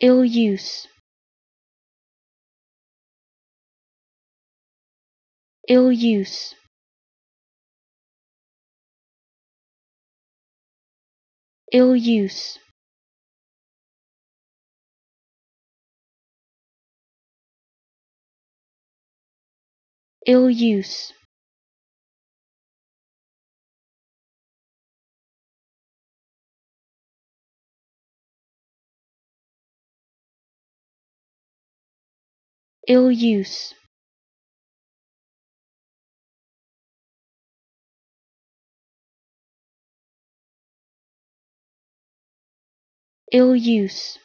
ill use. Ill use. Ill use. Ill use ill use. Ill use